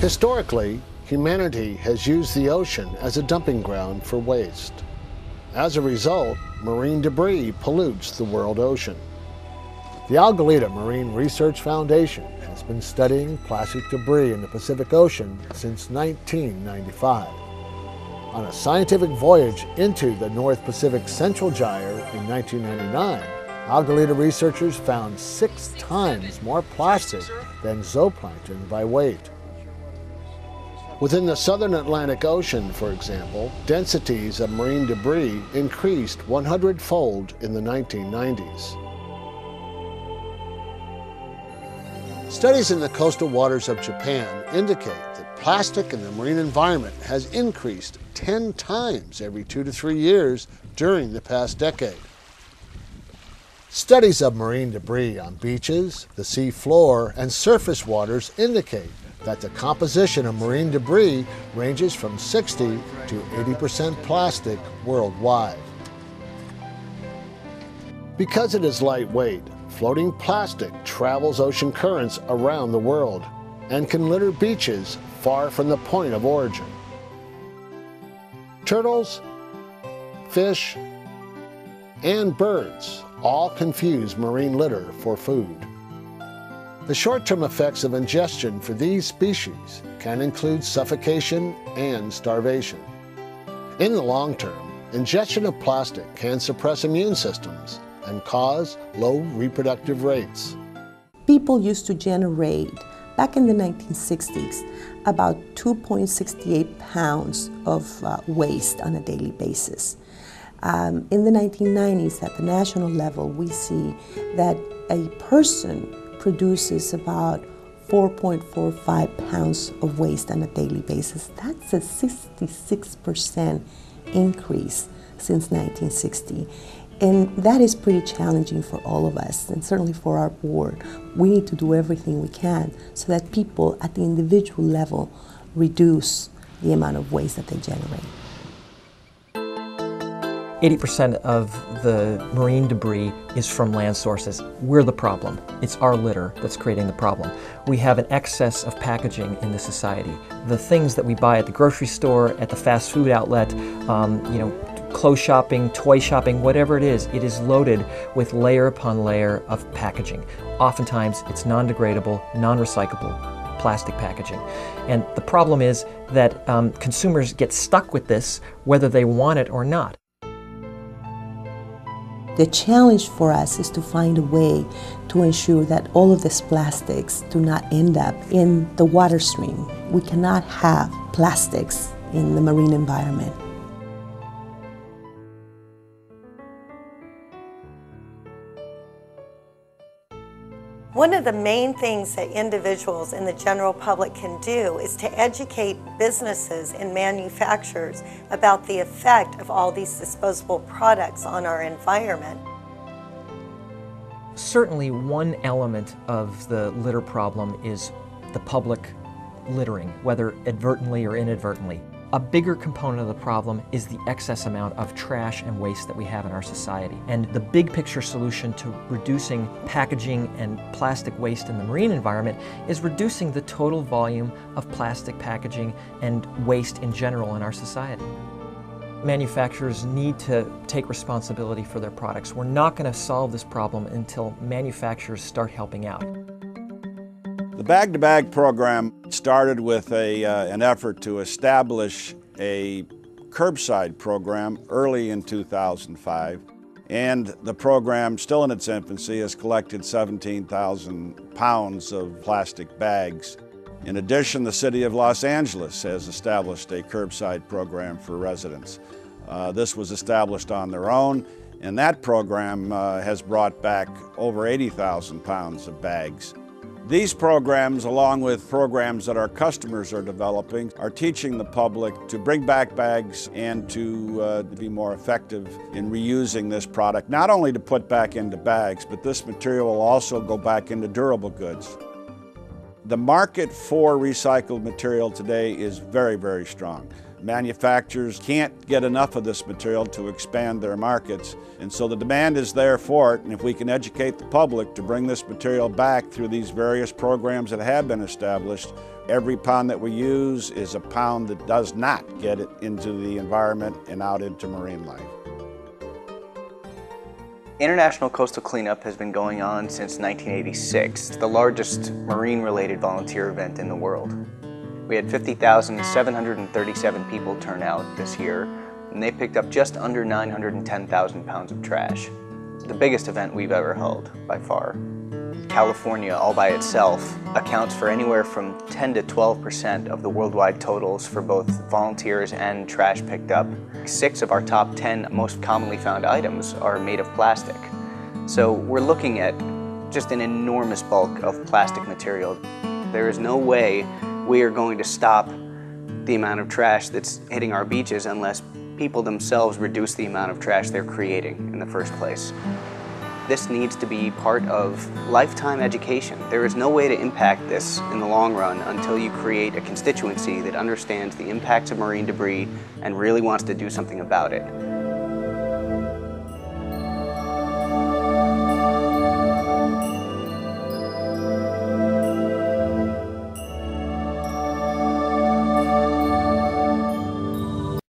Historically, humanity has used the ocean as a dumping ground for waste. As a result, marine debris pollutes the world ocean. The Algalita Marine Research Foundation has been studying plastic debris in the Pacific Ocean since 1995. On a scientific voyage into the North Pacific Central Gyre in 1999, Algalita researchers found six times more plastic than zooplankton by weight. Within the southern Atlantic Ocean, for example, densities of marine debris increased 100 fold in the 1990s. Studies in the coastal waters of Japan indicate that plastic in the marine environment has increased 10 times every two to three years during the past decade. Studies of marine debris on beaches, the sea floor, and surface waters indicate that the composition of marine debris ranges from 60 to 80% plastic worldwide. Because it is lightweight, floating plastic travels ocean currents around the world and can litter beaches far from the point of origin. Turtles, fish, and birds all confuse marine litter for food. The short-term effects of ingestion for these species can include suffocation and starvation. In the long term, ingestion of plastic can suppress immune systems and cause low reproductive rates. People used to generate, back in the 1960s, about 2.68 pounds of uh, waste on a daily basis. Um, in the 1990s, at the national level, we see that a person produces about 4.45 pounds of waste on a daily basis. That's a 66% increase since 1960. And that is pretty challenging for all of us, and certainly for our board. We need to do everything we can so that people at the individual level reduce the amount of waste that they generate. 80% of the marine debris is from land sources. We're the problem. It's our litter that's creating the problem. We have an excess of packaging in the society. The things that we buy at the grocery store, at the fast food outlet, um, you know, clothes shopping, toy shopping, whatever it is, it is loaded with layer upon layer of packaging. Oftentimes, it's non-degradable, non-recyclable plastic packaging. And the problem is that um, consumers get stuck with this whether they want it or not. The challenge for us is to find a way to ensure that all of these plastics do not end up in the water stream. We cannot have plastics in the marine environment. One of the main things that individuals and the general public can do is to educate businesses and manufacturers about the effect of all these disposable products on our environment. Certainly one element of the litter problem is the public littering, whether advertently or inadvertently. A bigger component of the problem is the excess amount of trash and waste that we have in our society. And the big picture solution to reducing packaging and plastic waste in the marine environment is reducing the total volume of plastic packaging and waste in general in our society. Manufacturers need to take responsibility for their products. We're not going to solve this problem until manufacturers start helping out. The Bag to Bag program started with a, uh, an effort to establish a curbside program early in 2005. And the program, still in its infancy, has collected 17,000 pounds of plastic bags. In addition, the City of Los Angeles has established a curbside program for residents. Uh, this was established on their own, and that program uh, has brought back over 80,000 pounds of bags. These programs, along with programs that our customers are developing, are teaching the public to bring back bags and to, uh, be more effective in reusing this product, not only to put back into bags, but this material will also go back into durable goods. The market for recycled material today is very, very strong. Manufacturers can't get enough of this material to expand their markets, and so the demand is there for it. And if we can educate the public to bring this material back through these various programs that have been established, every pound that we use is a pound that does not get it into the environment and out into marine life. International Coastal Cleanup has been going on since 1986. It's the largest marine-related volunteer event in the world. We had 50,737 people turn out this year, and they picked up just under 910,000 pounds of trash. The biggest event we've ever held, by far. California, all by itself, accounts for anywhere from 10 to 12 percent of the worldwide totals for both volunteers and trash picked up. Six of our top 10 most commonly found items are made of plastic. So we're looking at just an enormous bulk of plastic material. There is no way we are going to stop the amount of trash that's hitting our beaches unless people themselves reduce the amount of trash they're creating in the first place. This needs to be part of lifetime education. There is no way to impact this in the long run until you create a constituency that understands the impacts of marine debris and really wants to do something about it.